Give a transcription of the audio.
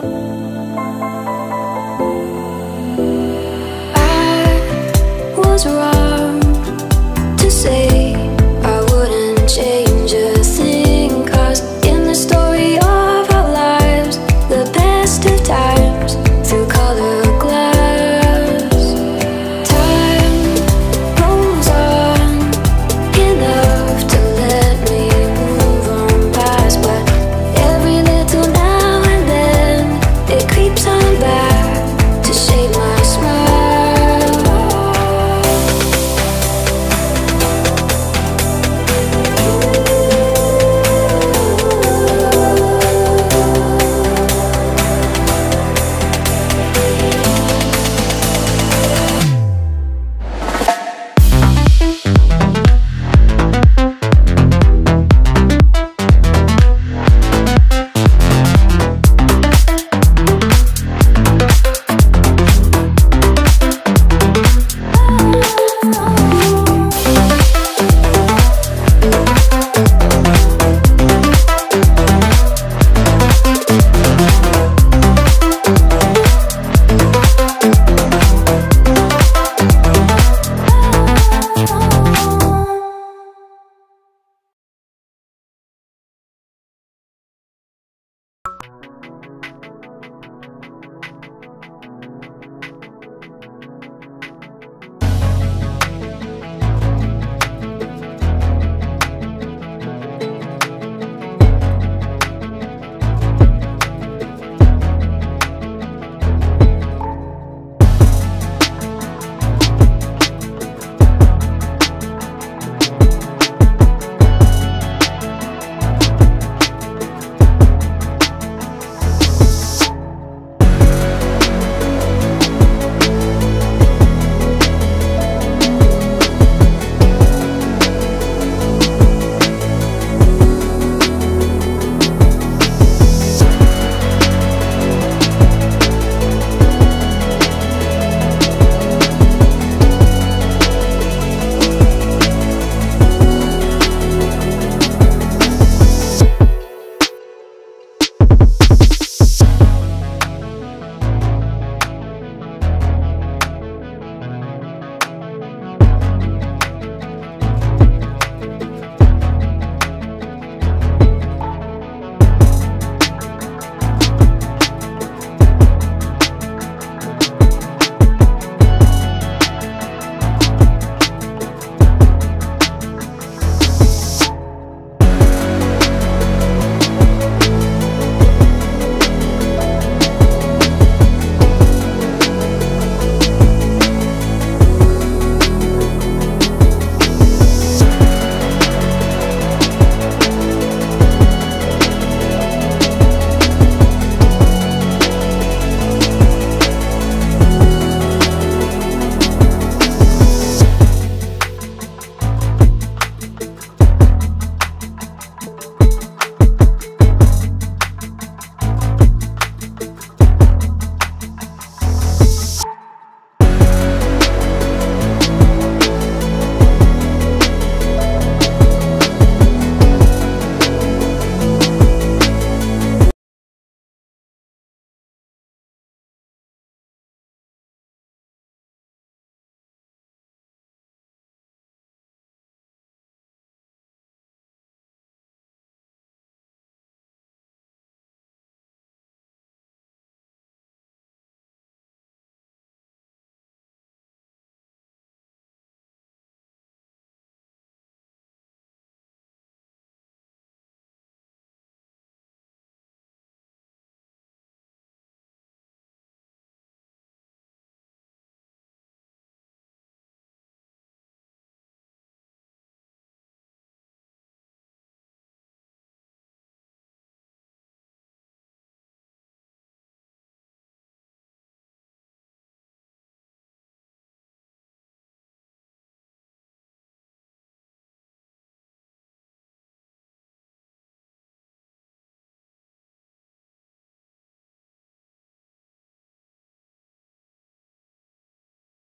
I was wrong.